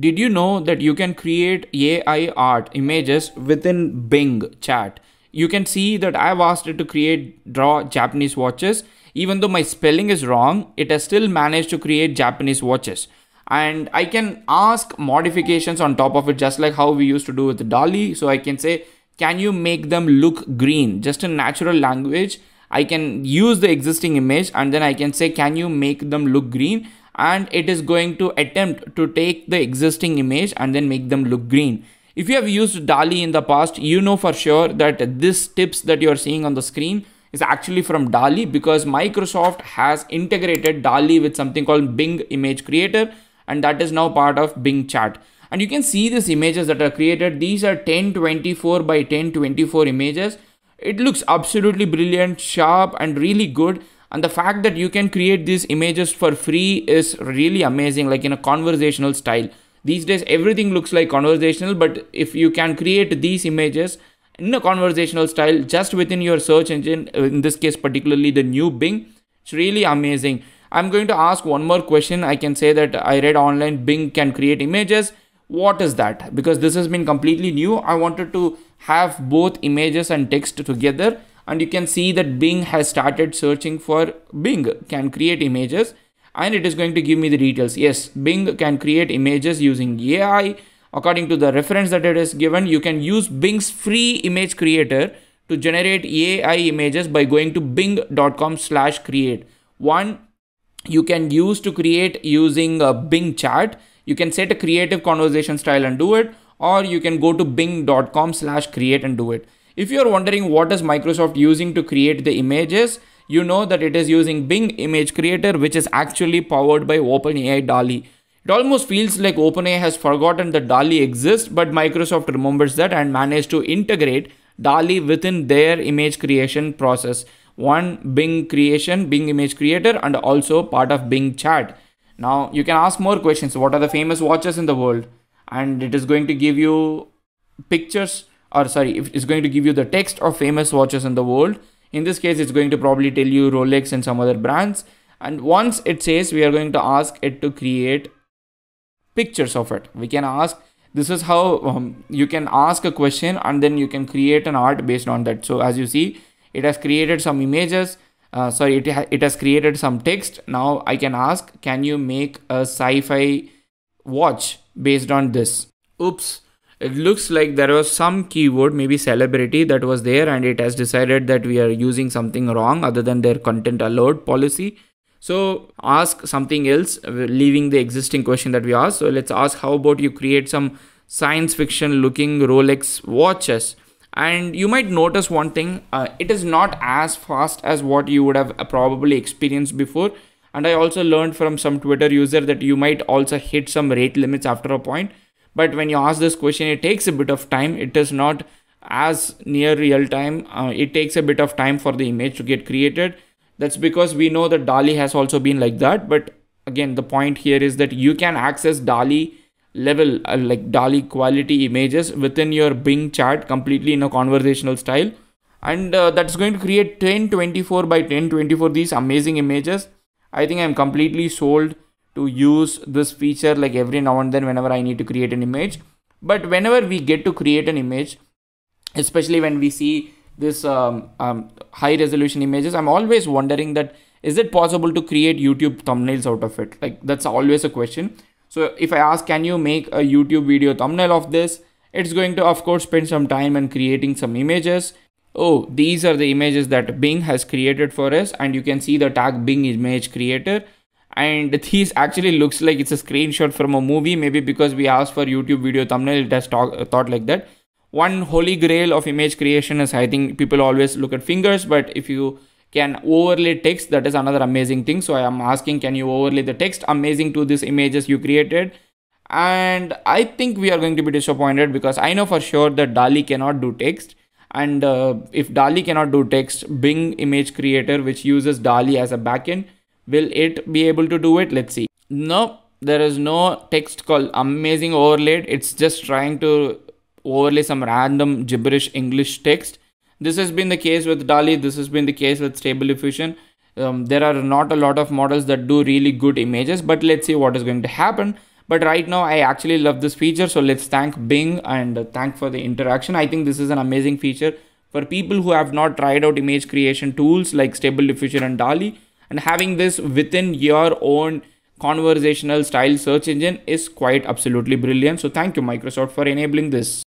did you know that you can create AI art images within Bing chat? You can see that I've asked it to create draw Japanese watches. Even though my spelling is wrong, it has still managed to create Japanese watches. And I can ask modifications on top of it, just like how we used to do with DALL-E. So I can say, can you make them look green? Just in natural language, I can use the existing image and then I can say, can you make them look green? And it is going to attempt to take the existing image and then make them look green. If you have used DALL-E in the past, you know for sure that this tips that you're seeing on the screen is actually from DALL-E because Microsoft has integrated DALL-E with something called Bing Image Creator and that is now part of Bing Chat. And you can see these images that are created. These are 1024 by 1024 images. It looks absolutely brilliant, sharp and really good and the fact that you can create these images for free is really amazing like in a conversational style. These days everything looks like conversational but if you can create these images in a conversational style just within your search engine in this case particularly the new bing it's really amazing. I'm going to ask one more question. I can say that i read online bing can create images. What is that? Because this has been completely new. I wanted to have both images and text together and you can see that Bing has started searching for Bing can create images and it is going to give me the details. Yes, Bing can create images using AI. According to the reference that it is given, you can use Bing's free image creator to generate AI images by going to bing.com slash create. One, you can use to create using a Bing chat. You can set a creative conversation style and do it, or you can go to bing.com slash create and do it. If you're wondering what is Microsoft using to create the images, you know that it is using Bing Image Creator, which is actually powered by OpenAI DALL-E. It almost feels like OpenAI has forgotten that DALL-E exists, but Microsoft remembers that and managed to integrate DALL-E within their image creation process. One Bing creation, Bing image creator, and also part of Bing chat. Now you can ask more questions. What are the famous watches in the world? And it is going to give you pictures or sorry, if it's going to give you the text of famous watches in the world. In this case, it's going to probably tell you Rolex and some other brands. And once it says, we are going to ask it to create pictures of it. We can ask, this is how um, you can ask a question and then you can create an art based on that. So as you see, it has created some images. Uh, sorry, it, ha it has created some text. Now I can ask, can you make a sci-fi watch based on this? Oops it looks like there was some keyword maybe celebrity that was there and it has decided that we are using something wrong other than their content allowed policy. So ask something else leaving the existing question that we asked. So let's ask how about you create some science fiction looking rolex watches? And you might notice one thing uh, it is not as fast as what you would have probably experienced before. And i also learned from some twitter user that you might also hit some rate limits after a point but when you ask this question it takes a bit of time. It is not as near real time. Uh, it takes a bit of time for the image to get created. That's because we know that DALL-E has also been like that. But again the point here is that you can access DALL-E level uh, like DALL-E quality images within your Bing chat completely in a conversational style. And uh, that's going to create 1024 by 1024 these amazing images. I think I'm completely sold to use this feature like every now and then whenever I need to create an image. But whenever we get to create an image, especially when we see this um, um, high resolution images, I'm always wondering that is it possible to create YouTube thumbnails out of it? Like that's always a question. So if I ask, can you make a YouTube video thumbnail of this? It's going to of course spend some time and creating some images. Oh, these are the images that Bing has created for us and you can see the tag Bing image creator and this actually looks like it's a screenshot from a movie maybe because we asked for youtube video. Thumbnail it has talk, thought like that. One holy grail of image creation is i think people always look at fingers but if you can overlay text that is another amazing thing. So i am asking can you overlay the text? Amazing to these images you created. And i think we are going to be disappointed because i know for sure that DALL-E cannot do text. And uh, if DALL-E cannot do text bing image creator which uses DALL-E as a backend Will it be able to do it? Let's see. No, there is no text called amazing overlaid. It's just trying to overlay some random gibberish English text. This has been the case with DALL-E. This has been the case with Stable Diffusion. Um, there are not a lot of models that do really good images, but let's see what is going to happen. but right now i actually love this feature so let's thank bing and thank for the interaction i think this is an amazing feature for people who have not tried out image creation tools like stable diffusion and DALL-E and having this within your own conversational style search engine is quite absolutely brilliant. So thank you microsoft for enabling this